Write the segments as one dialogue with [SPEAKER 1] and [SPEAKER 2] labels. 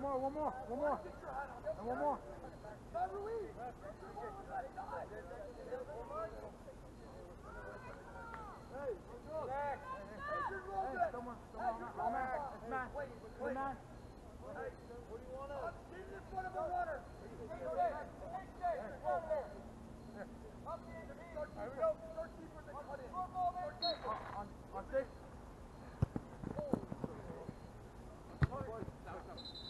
[SPEAKER 1] One more, one more, one more. And one more. Hey,
[SPEAKER 2] you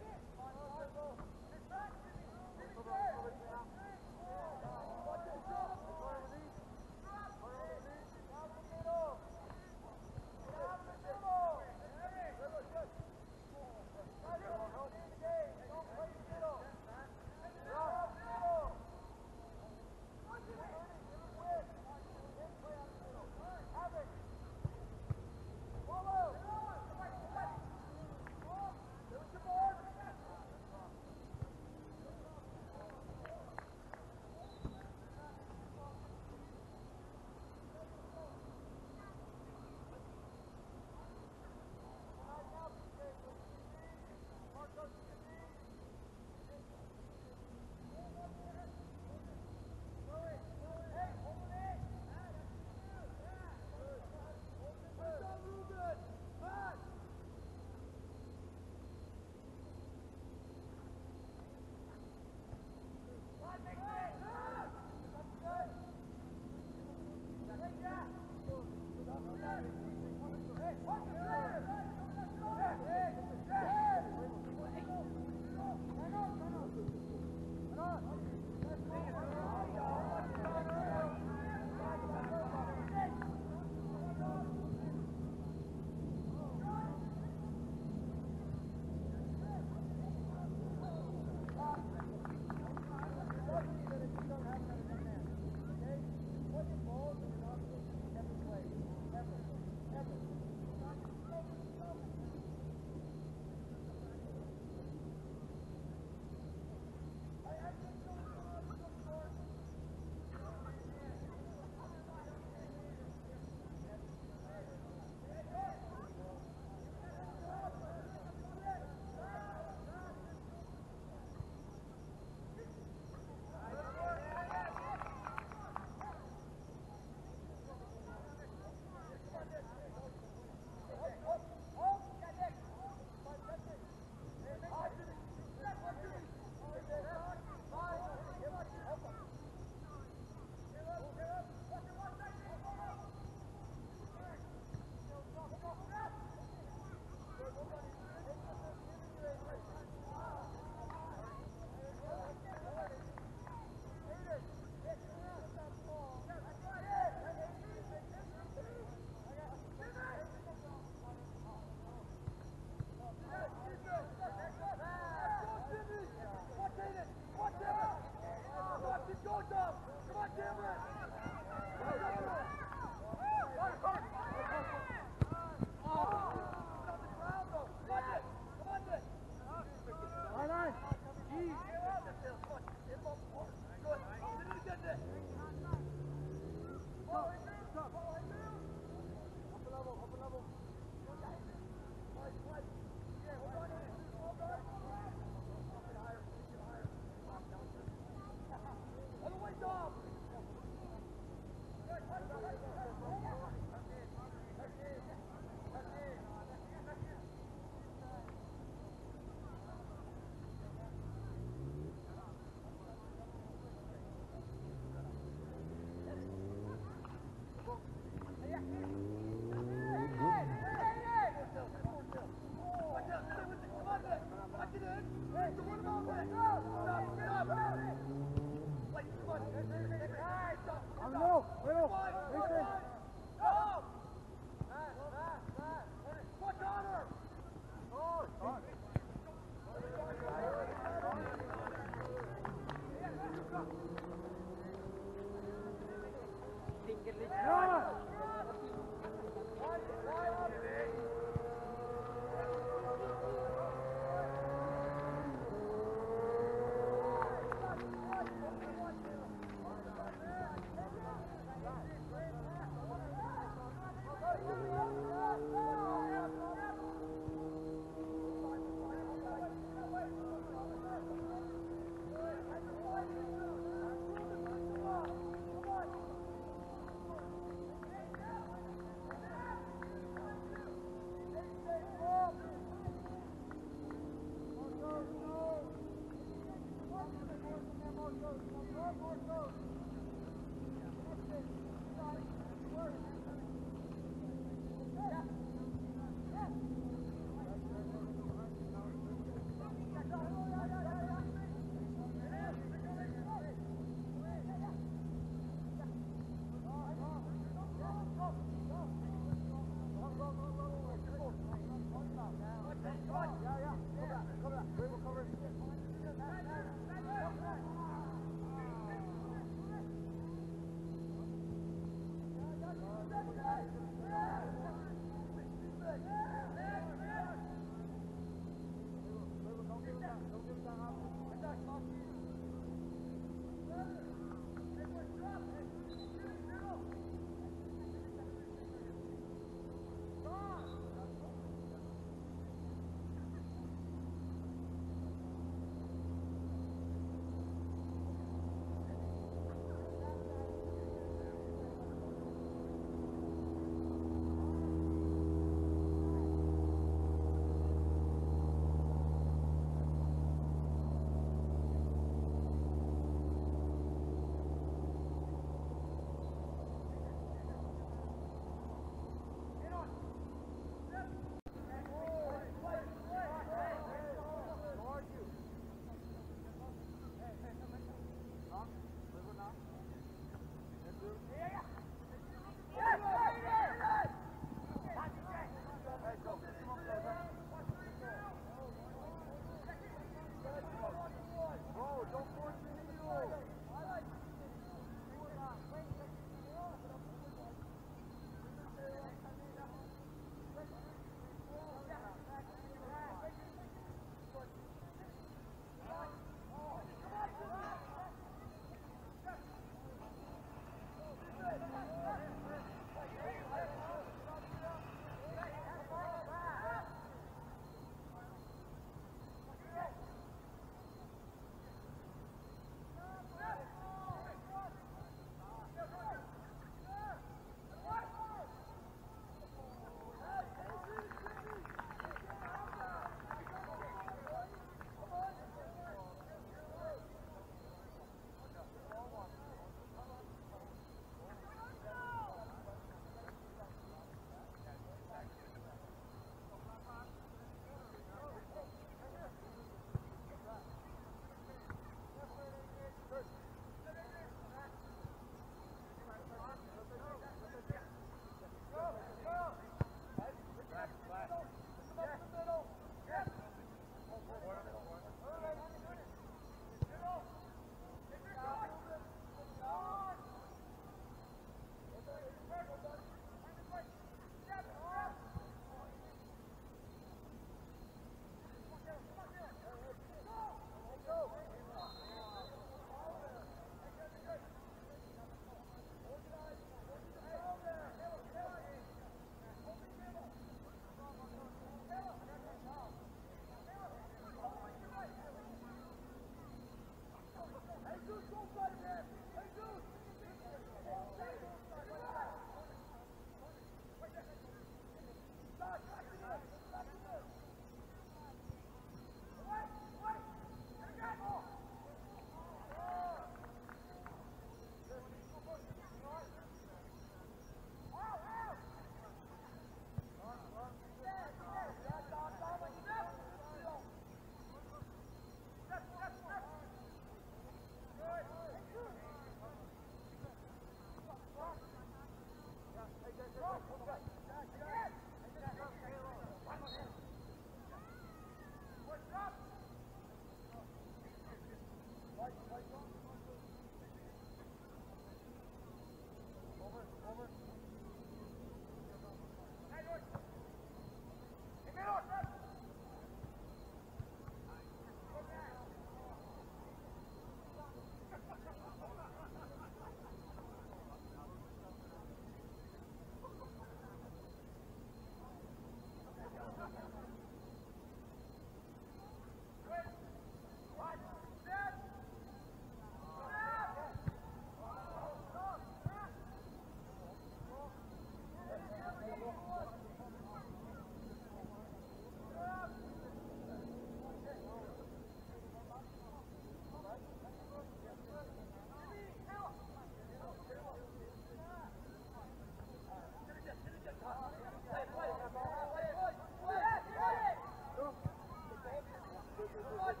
[SPEAKER 1] Kurt,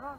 [SPEAKER 1] run.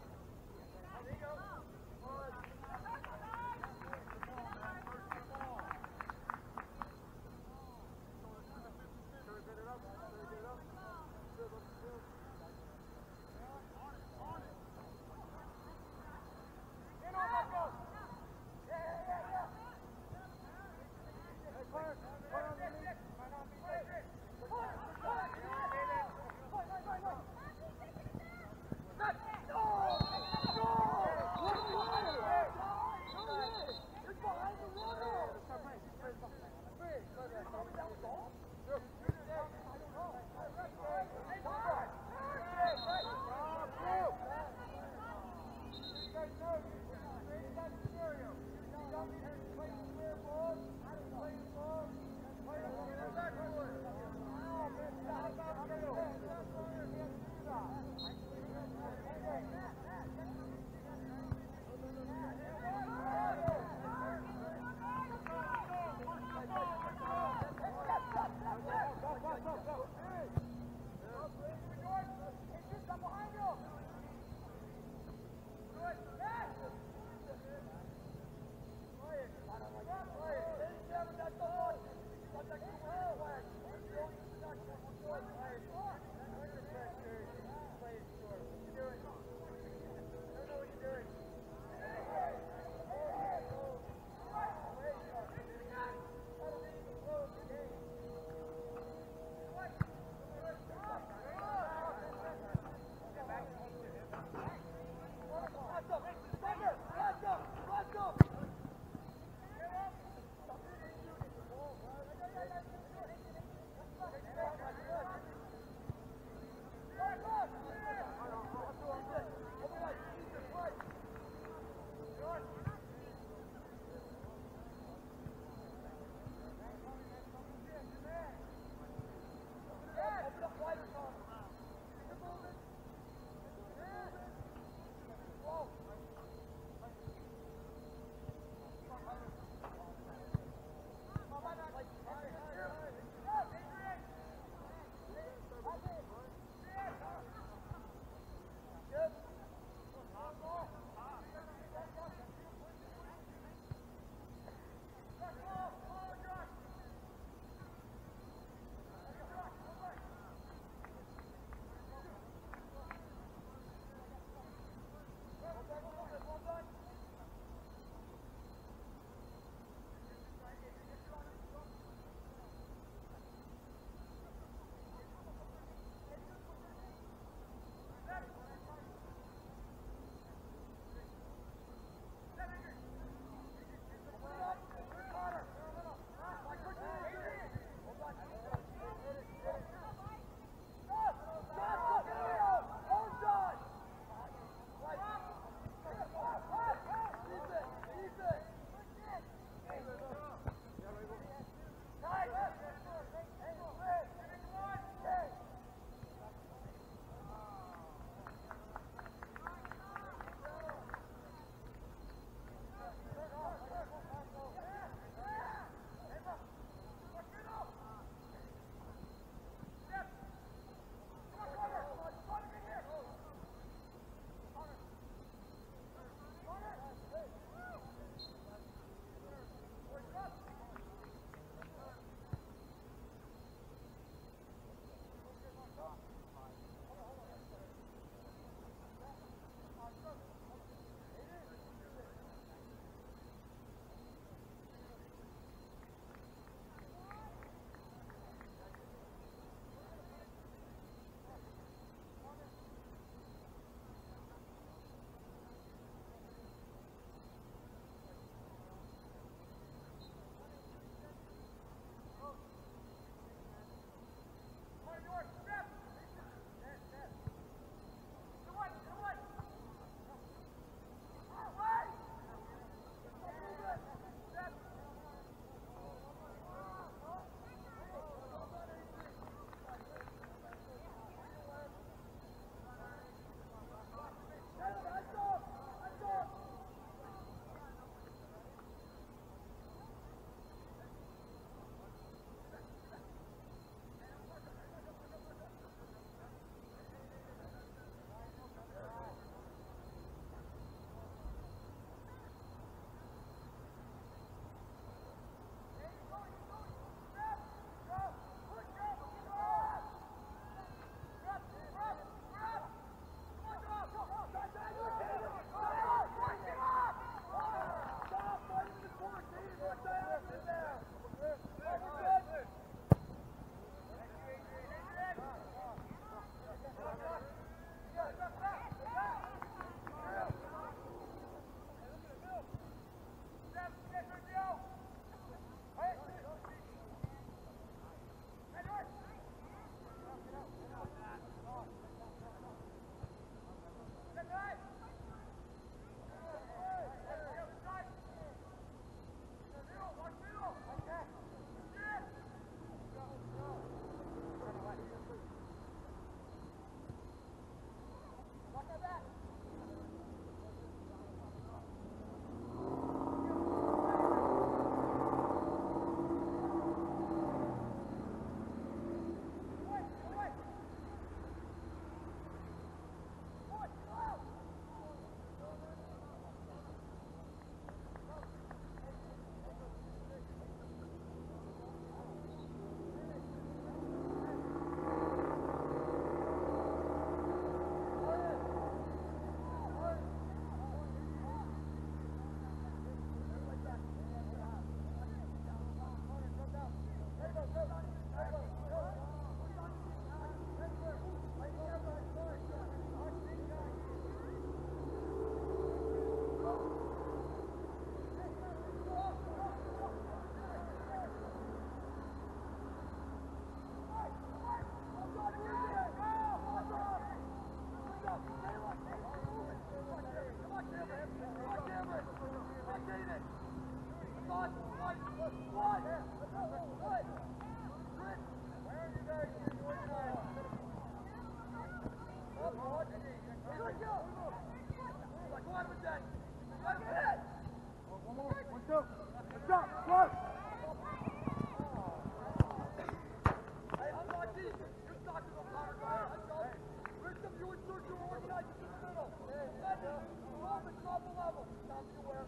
[SPEAKER 1] come to work